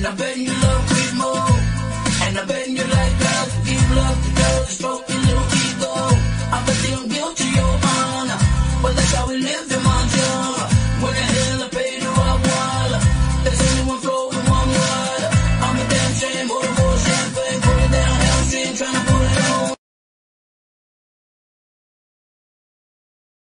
And I bet you love with more. And I bet you like God to give love to girls that's your little ego. I bet they don't guilty your honor. But that's how we live.